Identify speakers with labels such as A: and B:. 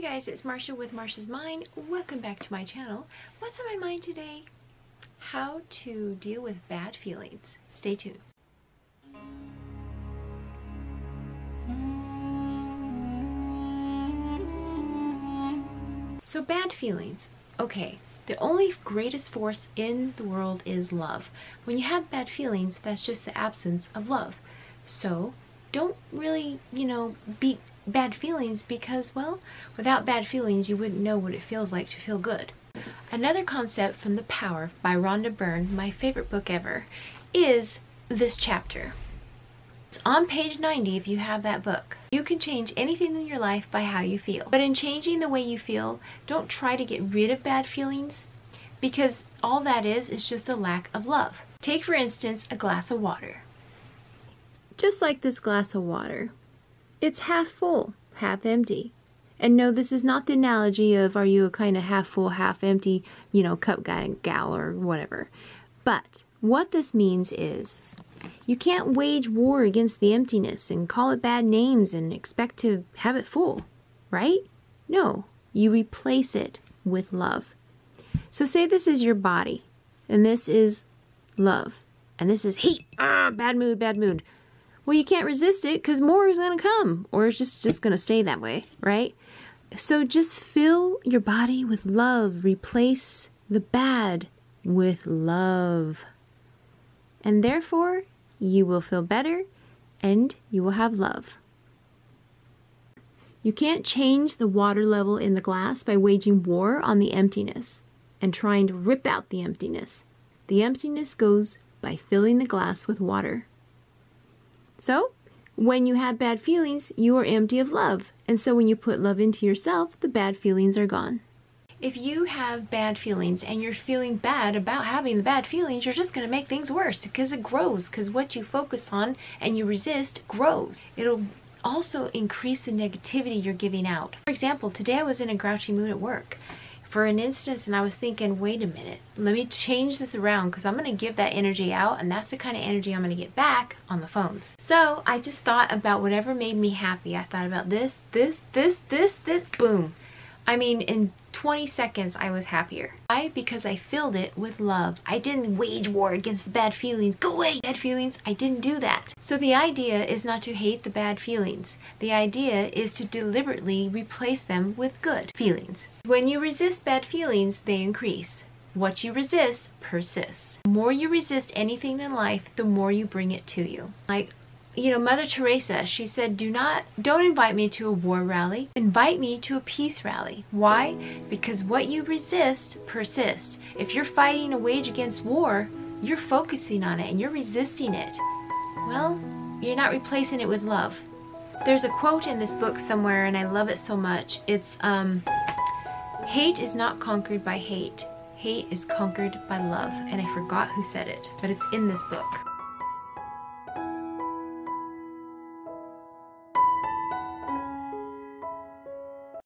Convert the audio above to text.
A: Hey guys, it's Marchia with Marchia's Mind. Welcome back to my channel. What's on my mind today? How to deal with bad feelings. Stay tuned. So bad feelings. Okay, the only greatest force in the world is love. When you have bad feelings, that's just the absence of love. So don't really, you know, be bad feelings because, well, without bad feelings, you wouldn't know what it feels like to feel good. Another concept from The Power by Rhonda Byrne, my favorite book ever, is this chapter. It's on page 90 if you have that book. You can change anything in your life by how you feel. But in changing the way you feel, don't try to get rid of bad feelings because all that is is just a lack of love. Take for instance a glass of water. Just like this glass of water. It's half full, half empty. And no, this is not the analogy of are you a kind of half full, half empty, you know, cup guy and gal or whatever. But what this means is you can't wage war against the emptiness and call it bad names and expect to have it full, right? No, you replace it with love. So say this is your body and this is love and this is heat, ah, bad mood, bad mood. Well, you can't resist it because more is going to come or it's just, just going to stay that way, right? So just fill your body with love. Replace the bad with love. And therefore, you will feel better and you will have love. You can't change the water level in the glass by waging war on the emptiness and trying to rip out the emptiness. The emptiness goes by filling the glass with water. So, when you have bad feelings, you are empty of love. And so when you put love into yourself, the bad feelings are gone. If you have bad feelings and you're feeling bad about having the bad feelings, you're just going to make things worse because it grows. Because what you focus on and you resist grows. It'll also increase the negativity you're giving out. For example, today I was in a grouchy mood at work for an instance and I was thinking, wait a minute, let me change this around because I'm going to give that energy out and that's the kind of energy I'm going to get back on the phones. So I just thought about whatever made me happy. I thought about this, this, this, this, this, boom. I mean, in 20 seconds I was happier. Why? Because I filled it with love. I didn't wage war against the bad feelings. Go away, bad feelings. I didn't do that. So the idea is not to hate the bad feelings. The idea is to deliberately replace them with good feelings. When you resist bad feelings, they increase. What you resist persists. The more you resist anything in life, the more you bring it to you. Like you know, Mother Teresa, she said, do not, don't invite me to a war rally. Invite me to a peace rally. Why? Because what you resist persists. If you're fighting a wage against war, you're focusing on it and you're resisting it. Well, you're not replacing it with love. There's a quote in this book somewhere and I love it so much. It's, um, hate is not conquered by hate. Hate is conquered by love. And I forgot who said it, but it's in this book.